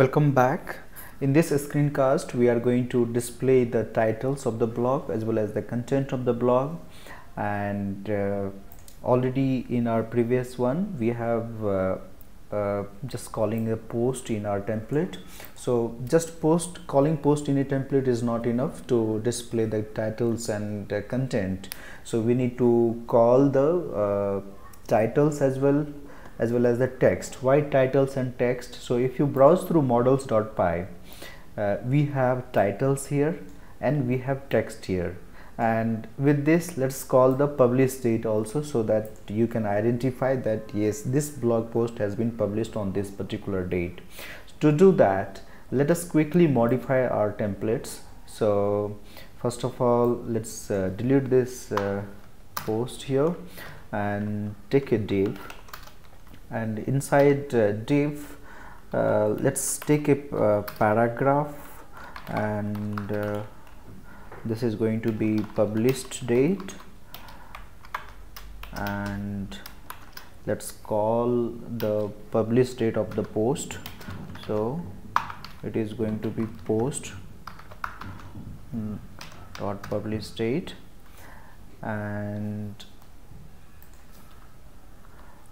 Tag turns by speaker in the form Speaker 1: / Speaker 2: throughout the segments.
Speaker 1: Welcome back. In this screencast, we are going to display the titles of the blog as well as the content of the blog. And uh, already in our previous one, we have uh, uh, just calling a post in our template. So just post calling post in a template is not enough to display the titles and uh, content. So we need to call the uh, titles as well as well as the text. Why titles and text. So if you browse through models.py uh, we have titles here and we have text here. And with this let's call the publish date also so that you can identify that yes this blog post has been published on this particular date. To do that let us quickly modify our templates. So first of all let's uh, delete this uh, post here and take a div and inside uh, div uh, let's take a uh, paragraph. And this is going to be published date. And let's call the published date of the post. So it is going to be post mm, dot published date. And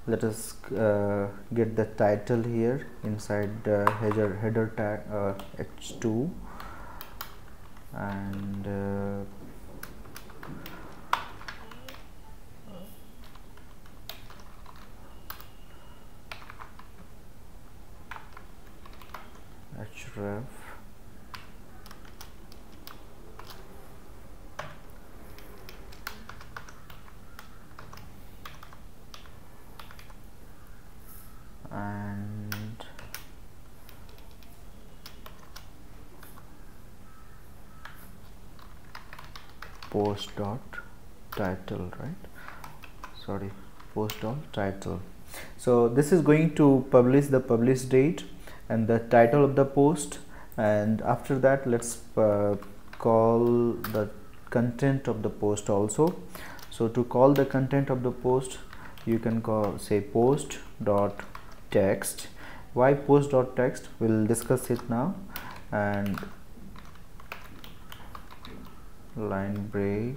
Speaker 1: let us uh, get the title here inside the header header tag uh, h2 and uh, href and post dot title right? Sorry post dot title. So this is going to publish the publish date and the title of the post. And after that let's uh, call the content of the post also. So to call the content of the post you can call say post dot text. Why post dot text? We'll discuss it now. And line break.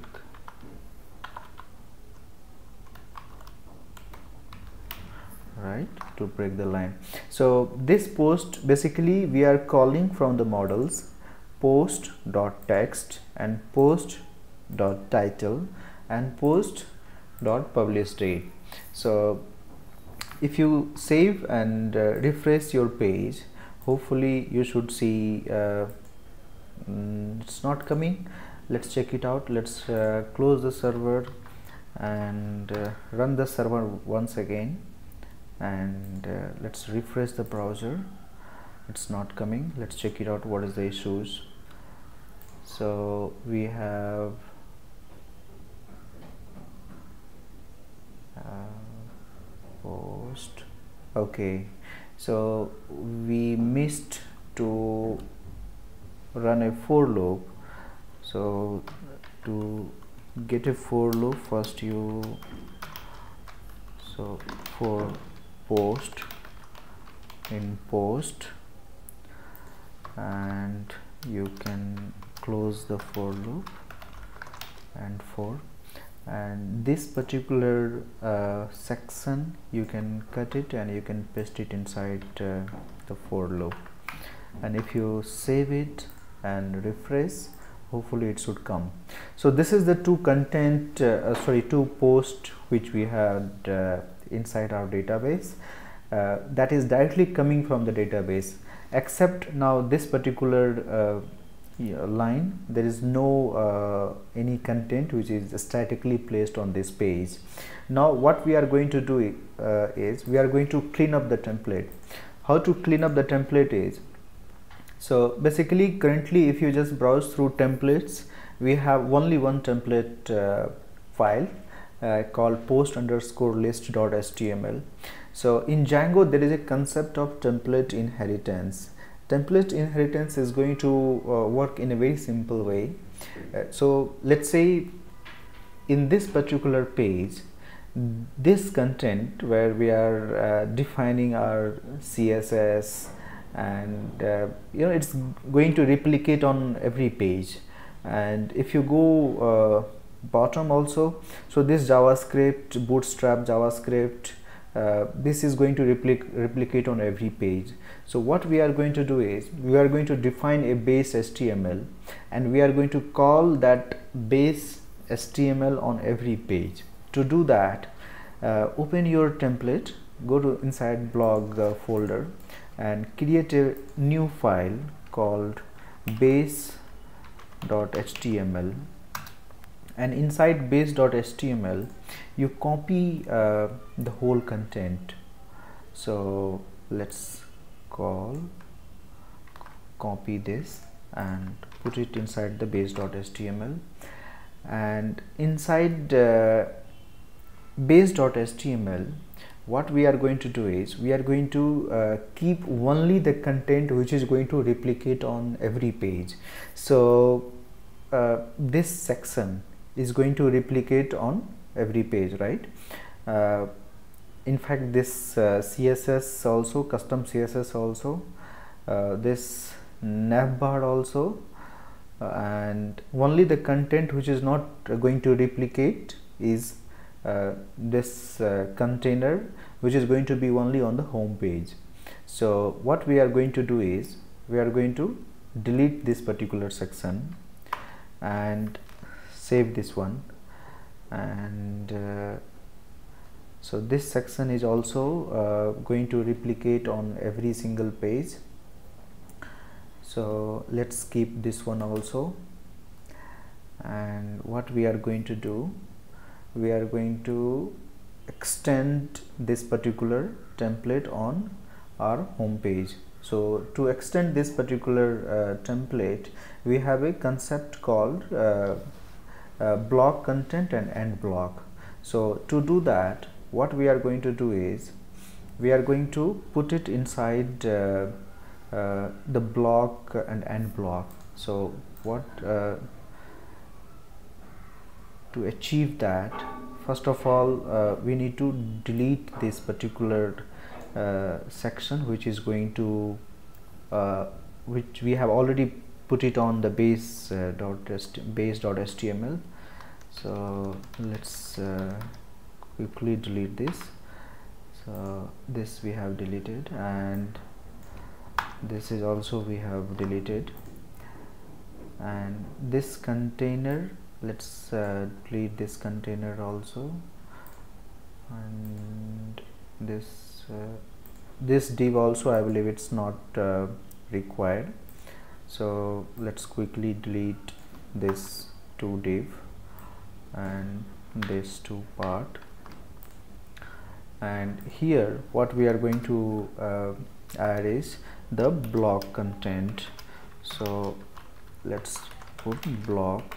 Speaker 1: Right to break the line. So this post basically we are calling from the models post dot text and post dot title and post dot publish date. So if you save and uh, refresh your page hopefully you should see uh, mm, it's not coming let's check it out. Let's uh, close the server and uh, run the server once again. And uh, let's refresh the browser. It's not coming. Let's check it out. What is the issues? So we have uh, post. Okay. So we missed to run a for loop so to get a for loop first you so for post in post and you can close the for loop and for and this particular uh, section you can cut it and you can paste it inside uh, the for loop. And if you save it and refresh hopefully it should come. So this is the two content uh, uh sorry two posts which we had uh, inside our database. Uh, that is directly coming from the database. Except now this particular line there is no uh, any content which is statically placed on this page. Now what we are going to do uh, is we are going to clean up the template. How to clean up the template is so basically currently if you just browse through templates we have only one template uh, file uh, called post underscore list dot html so in django there is a concept of template inheritance. Template inheritance is going to uh, work in a very simple way. Uh, so let's say in this particular page this content where we are uh, defining our css and uh, you know it's going to replicate on every page. And if you go uh, bottom also so this javascript bootstrap javascript uh, this is going to replic replicate on every page. So what we are going to do is we are going to define a base html and we are going to call that base html on every page. To do that uh, open your template go to inside blog uh, folder and create a new file called base.html and inside base.html you copy uh, the whole content. So let's call copy this and put it inside the base.html and inside uh, base.html what we are going to do is we are going to uh, keep only the content which is going to replicate on every page. So uh, this section is going to replicate on every page right? Uh, in fact this uh, css also custom css also uh, this navbar also uh, and only the content which is not going to replicate is this uh, container which is going to be only on the home page. So what we are going to do is we are going to delete this particular section and save this one. And uh, so this section is also uh, going to replicate on every single page. So let's keep this one also. And what we are going to do we are going to extend this particular template on our home page. So to extend this particular uh, template we have a concept called uh, uh, block content and end block. So to do that what we are going to do is we are going to put it inside uh, uh, the block and end block. So what uh, to achieve that first of all uh, we need to delete this particular uh, section which is going to uh, which we have already put it on the base uh, dot base dot html so let's uh, quickly delete this. So this we have deleted and this is also we have deleted. And this container let's uh, delete this container also. And this uh, this div also I believe it's not uh, required. So let's quickly delete this two div and this two part. And here what we are going to uh, add is the block content. So let's put block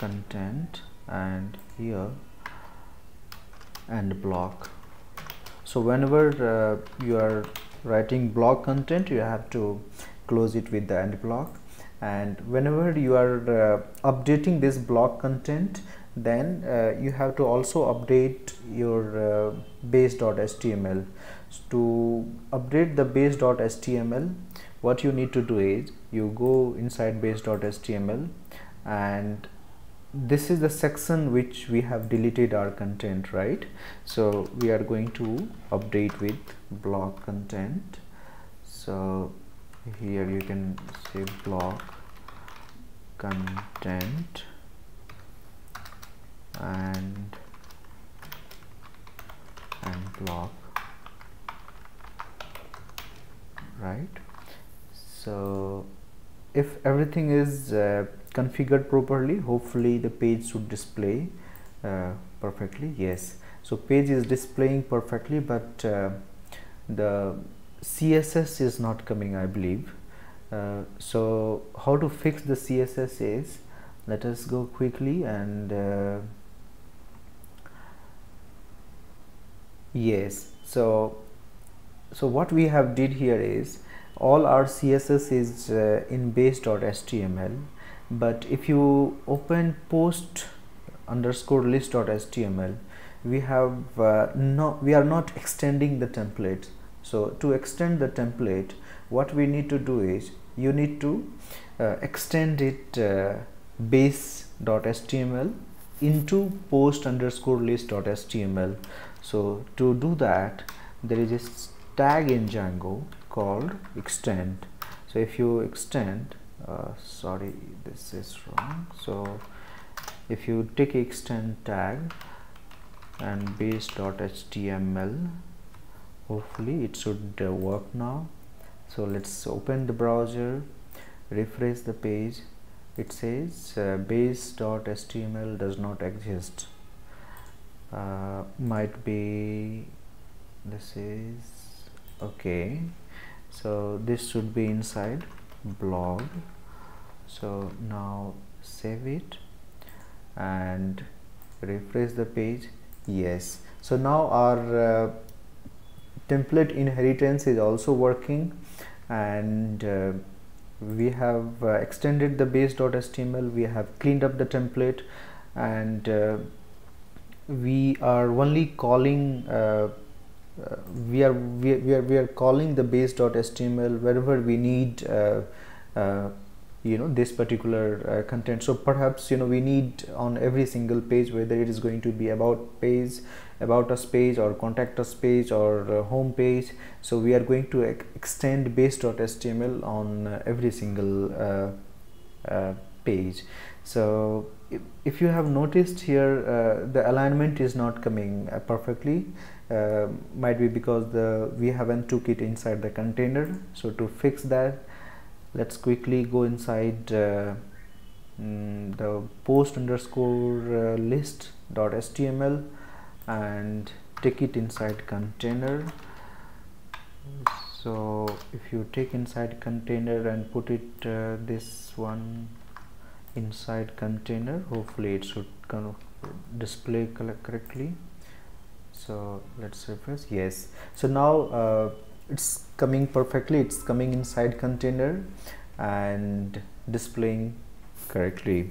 Speaker 1: content and here end block. So whenever uh, you are writing block content you have to close it with the end block. And whenever you are uh, updating this block content then uh, you have to also update your uh, base.html to update the base.html what you need to do is you go inside base.html and this is the section which we have deleted our content right? So we are going to update with block content. So here you can say block content. And end block right? So if everything is uh, configured properly hopefully the page should display uh, perfectly yes. So page is displaying perfectly but uh, the css is not coming i believe. Uh, so how to fix the css is let us go quickly and uh, yes. So so what we have did here is all our css is uh, in base.html but if you open post underscore list.html we have uh, no we are not extending the template. So to extend the template what we need to do is you need to uh, extend it uh, base.html into post underscore list.html so to do that there is a tag in Django called extend. So if you extend uh, sorry this is wrong. So if you take extend tag and base.html hopefully it should uh, work now. So let's open the browser refresh the page. It says uh, base.html does not exist. Uh, might be this is okay. So this should be inside blog so now save it and refresh the page. Yes. So now our uh, template inheritance is also working and uh, we have uh, extended the base.html we have cleaned up the template and uh, we are only calling uh, uh, we are we, we are we are calling the base.html wherever we need you know this particular content. So perhaps you know we need on every single page whether it is going to be about page about us page or contact us page or uh, home page. So we are going to extend base.html on uh, every single uh, uh page. So if, if, you have noticed here uh, the alignment is not coming uh, perfectly. Might be because the we haven't took it inside the container. So to fix that let's quickly go inside mm, the post underscore list dot html and take it inside container. So if you take inside container and put it uh, this one inside container hopefully it should kind of display correctly. So let's refresh. Yes. So now uh, it's coming perfectly it's coming inside container and displaying correctly.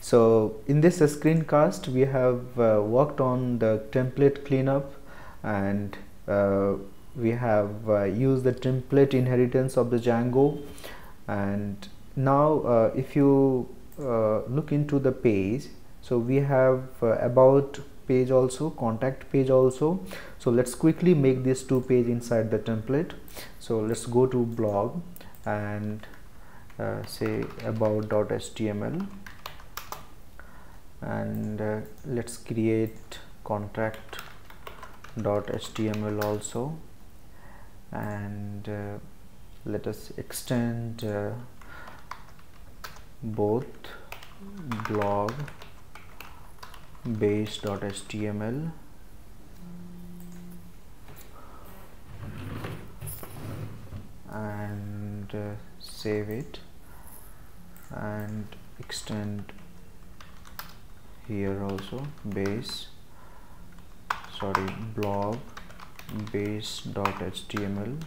Speaker 1: So in this screencast we have uh, worked on the template cleanup and uh, we have uh, used the template inheritance of the Django. And now uh, if you uh, look into the page so we have uh, about page also contact page also. So let's quickly make this two page inside the template. So let's go to blog and say about.html and uh, let's create contract dot html also. And uh, let us extend uh, both blog base dot html and uh, save it. And extend here also base. Sorry blog base.html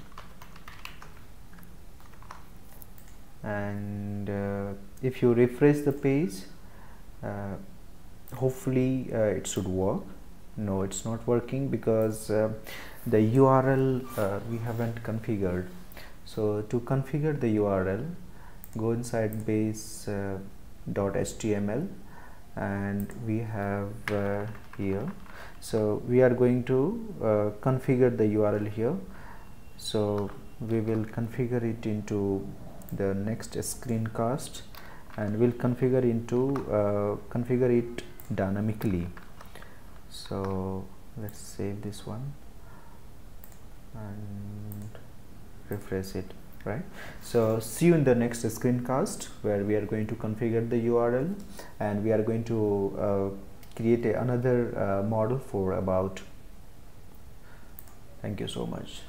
Speaker 1: and uh, if you refresh the page uh, hopefully uh, it should work. No it's not working because uh, the URL uh, we haven't configured. So to configure the URL go inside base.html uh, and we have uh, here. So we are going to uh, configure the URL here. So we will configure it into the next screencast and we'll configure into configure it dynamically. So let's save this one and refresh it right? So see you in the next screencast where we are going to configure the url and we are going to uh, create a, another uh, model for about. Thank you so much